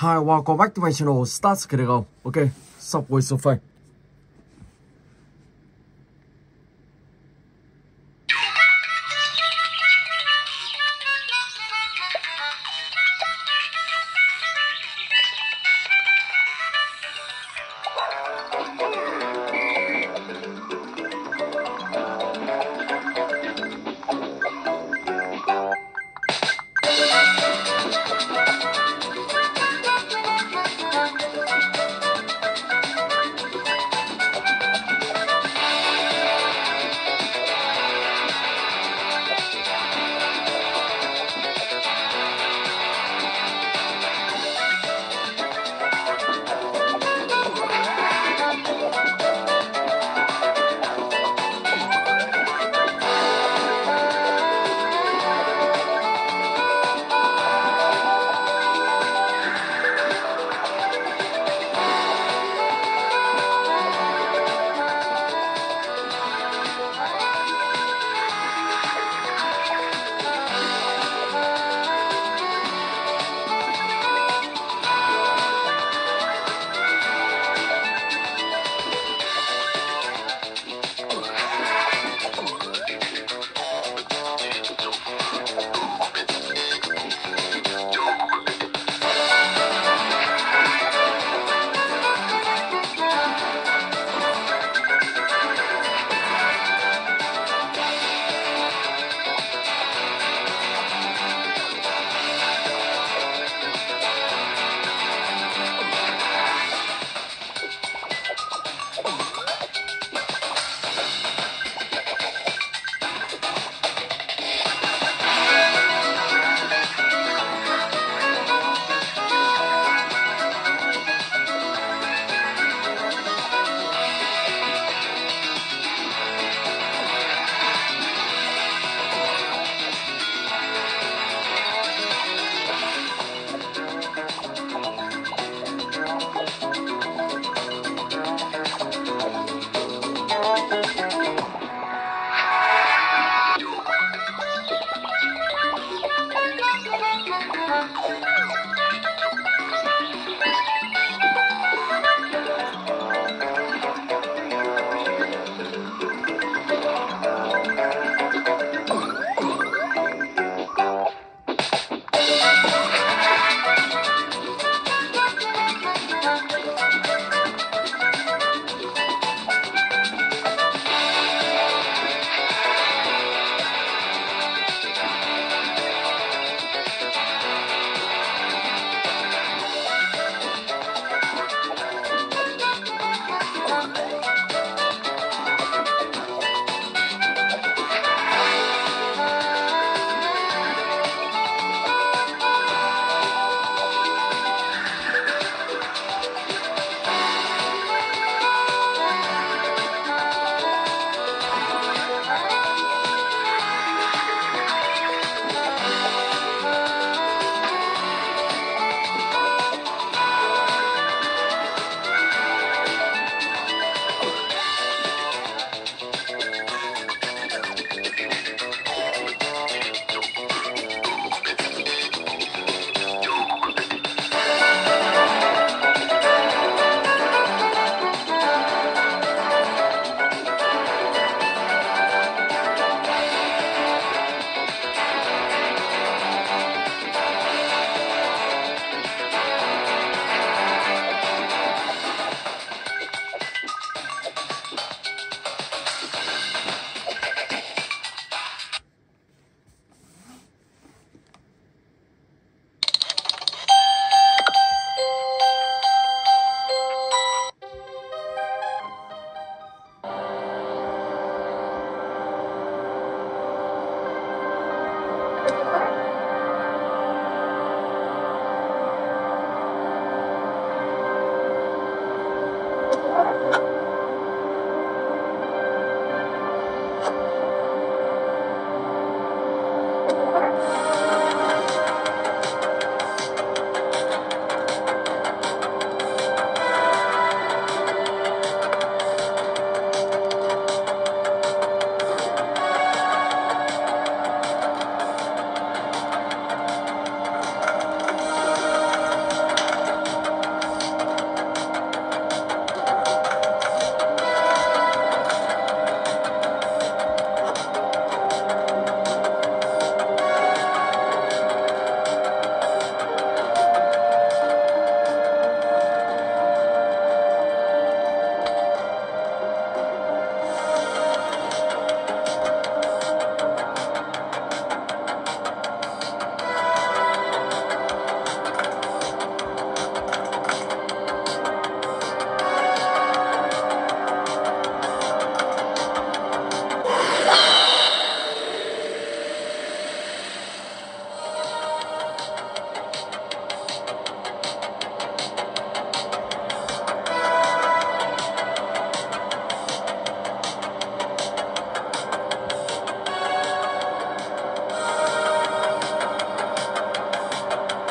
Hi, welcome back to my channel, Start Critical. Okay, Subway Surfing.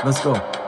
Let's go.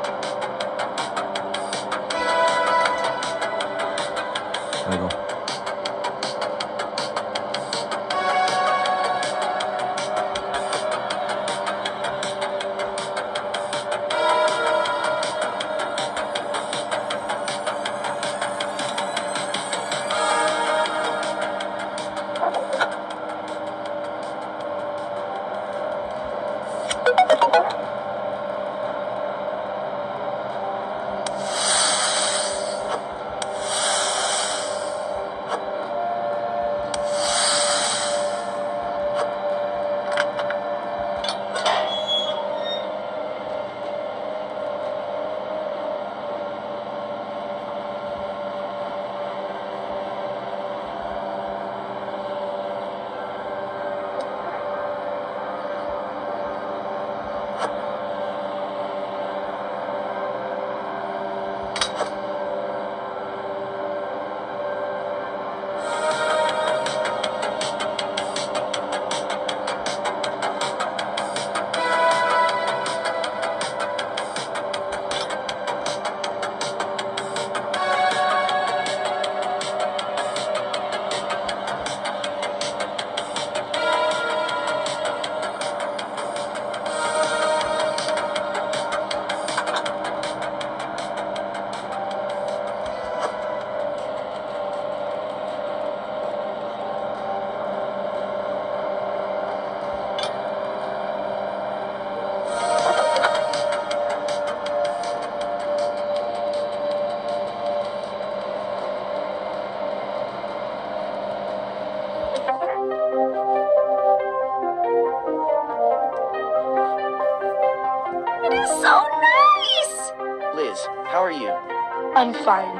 Fine.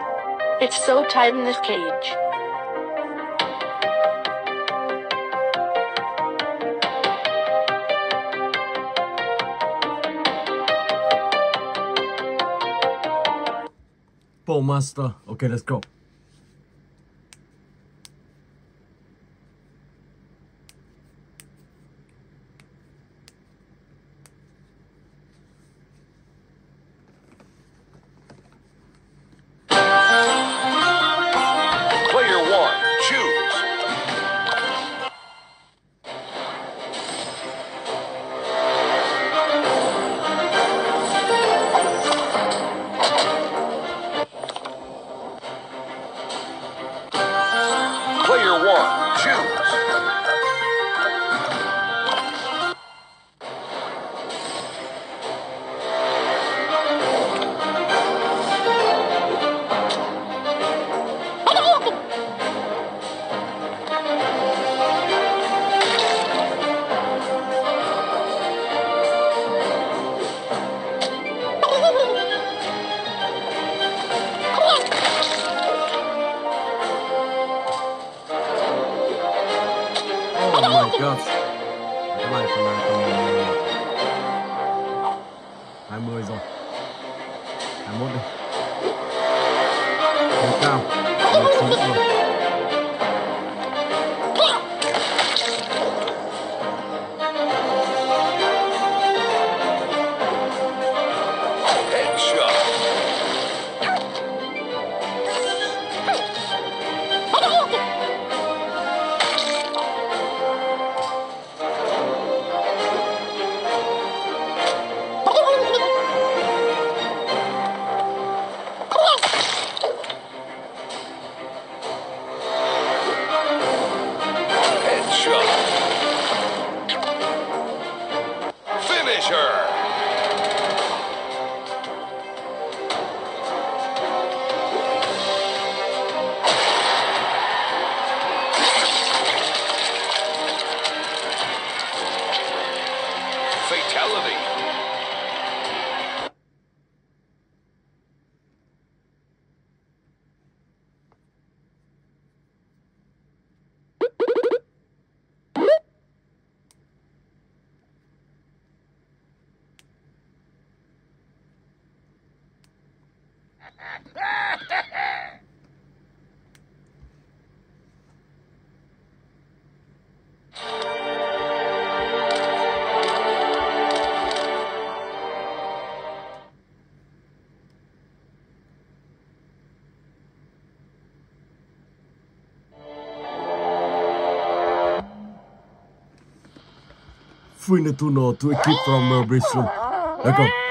It's so tight in this cage. Bowmaster. Okay, let's go. Oh my god. Cái này phần này tầm 20 rồi. 21 đi. Hơi cao. 19 rồi. Between the two no to escape from uh, Bristol. Let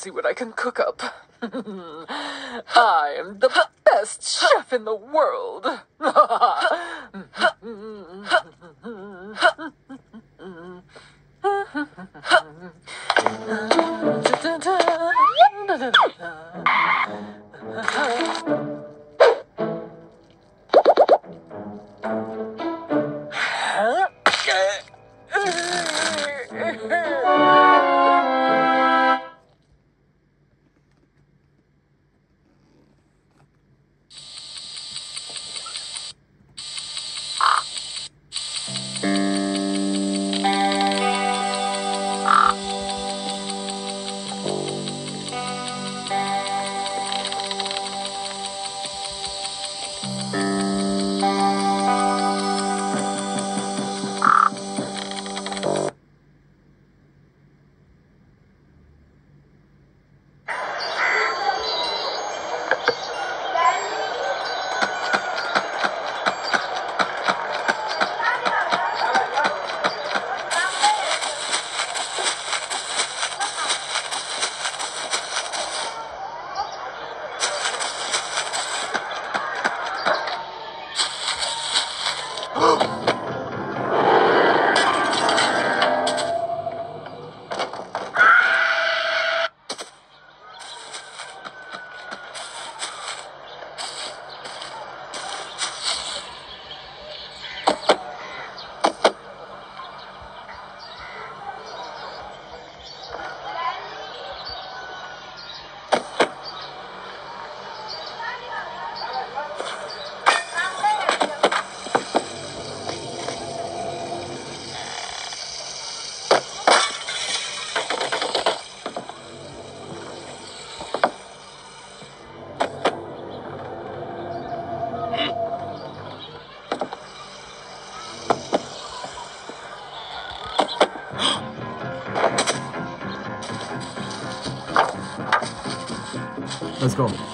See what I can cook up. I am the best chef in the world. Let's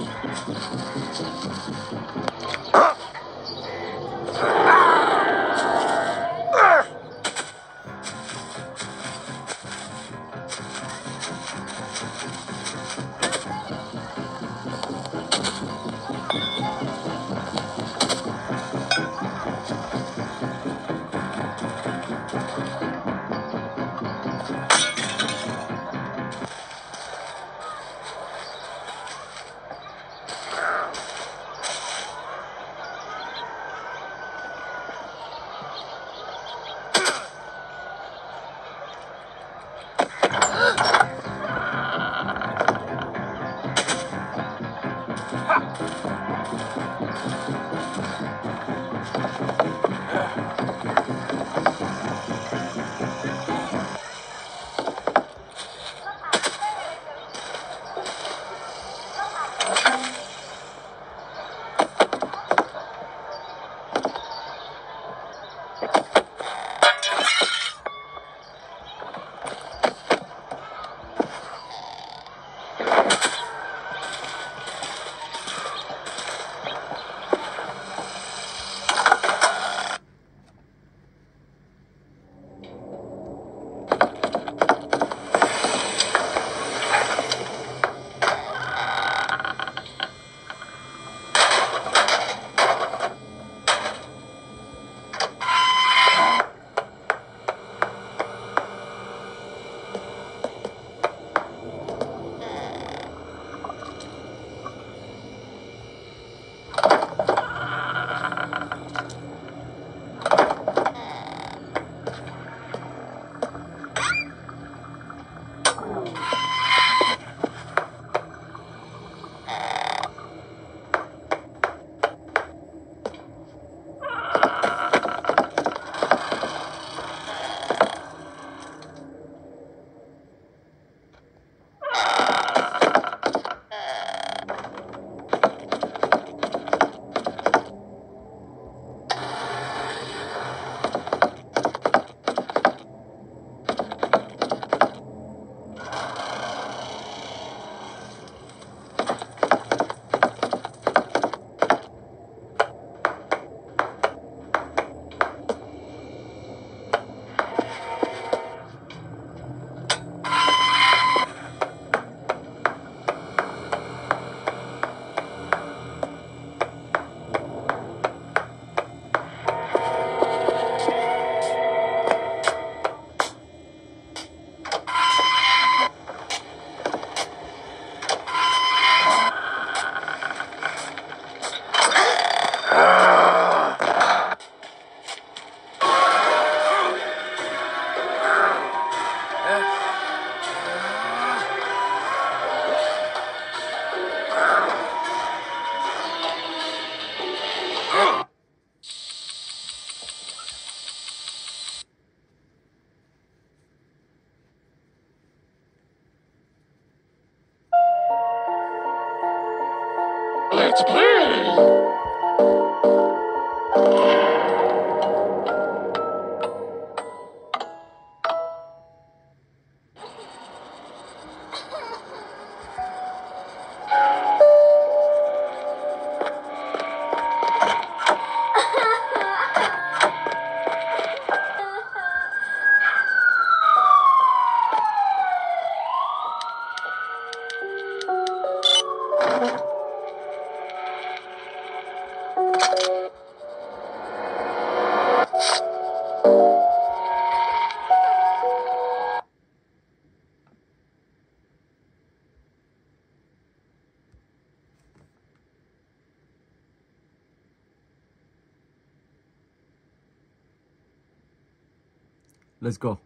Let's go.